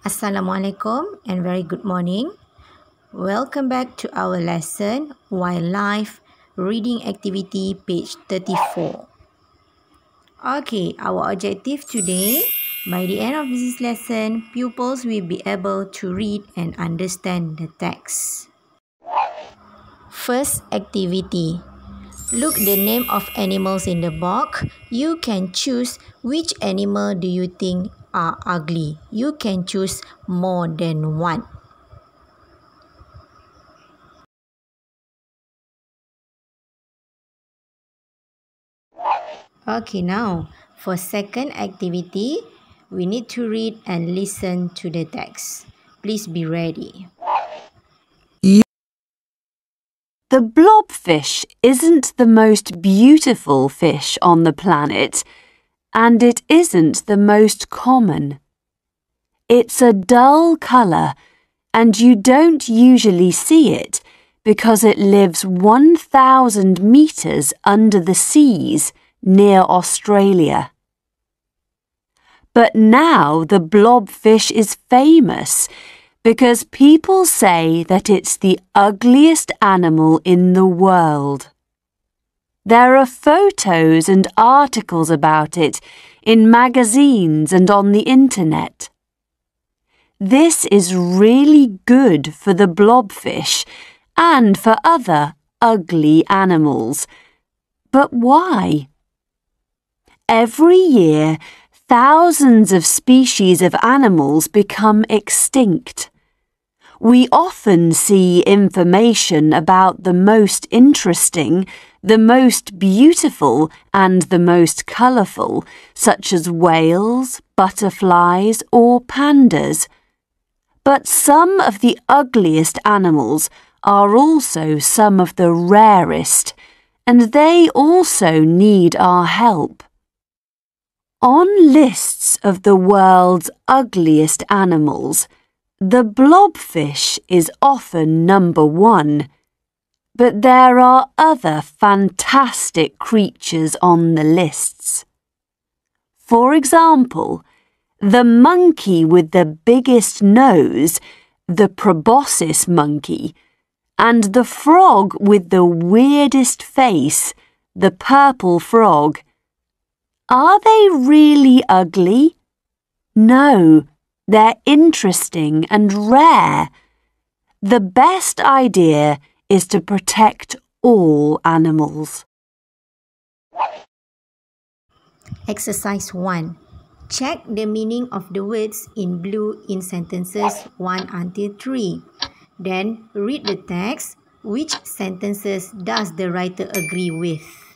Assalamualaikum and very good morning. Welcome back to our lesson Wildlife Reading Activity page 34. Okay, our objective today, by the end of this lesson, pupils will be able to read and understand the text. First activity. Look the name of animals in the box. You can choose which animal do you think are ugly. You can choose more than one. Okay, now for second activity, we need to read and listen to the text. Please be ready. The blobfish isn't the most beautiful fish on the planet and it isn't the most common. It's a dull colour, and you don't usually see it because it lives 1,000 metres under the seas near Australia. But now the blobfish is famous because people say that it's the ugliest animal in the world. There are photos and articles about it in magazines and on the internet. This is really good for the blobfish and for other ugly animals. But why? Every year, thousands of species of animals become extinct. We often see information about the most interesting the most beautiful and the most colourful, such as whales, butterflies, or pandas. But some of the ugliest animals are also some of the rarest, and they also need our help. On lists of the world's ugliest animals, the blobfish is often number one. But there are other fantastic creatures on the lists. For example, the monkey with the biggest nose, the proboscis monkey, and the frog with the weirdest face, the purple frog. Are they really ugly? No, they're interesting and rare. The best idea is to protect all animals. Exercise 1. Check the meaning of the words in blue in sentences 1 until 3. Then read the text. Which sentences does the writer agree with?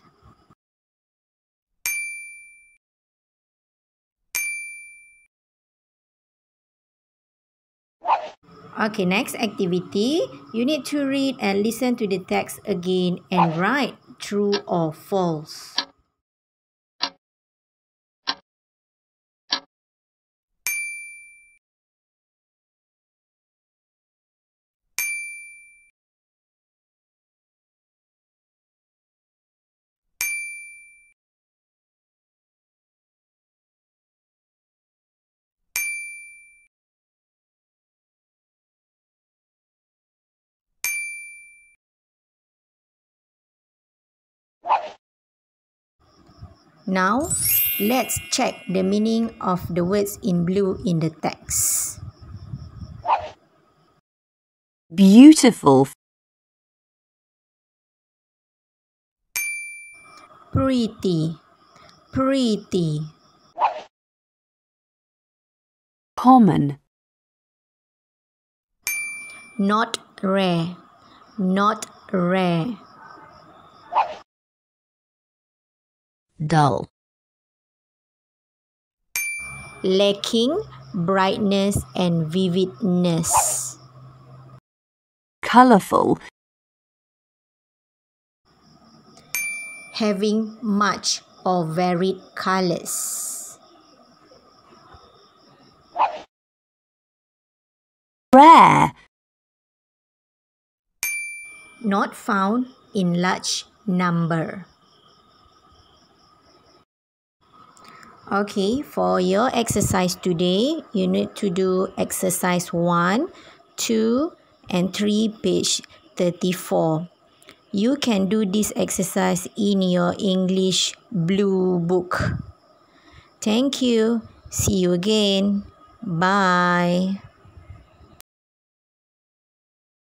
Okay, next activity. You need to read and listen to the text again and write true or false. Now, let's check the meaning of the words in blue in the text. Beautiful. Pretty. Pretty. Common. Not rare. Not rare. Dull. Lacking brightness and vividness. Colorful. Having much or varied colors. Rare. Not found in large number. Okay, for your exercise today, you need to do exercise 1, 2 and 3 page 34. You can do this exercise in your English blue book. Thank you. See you again. Bye.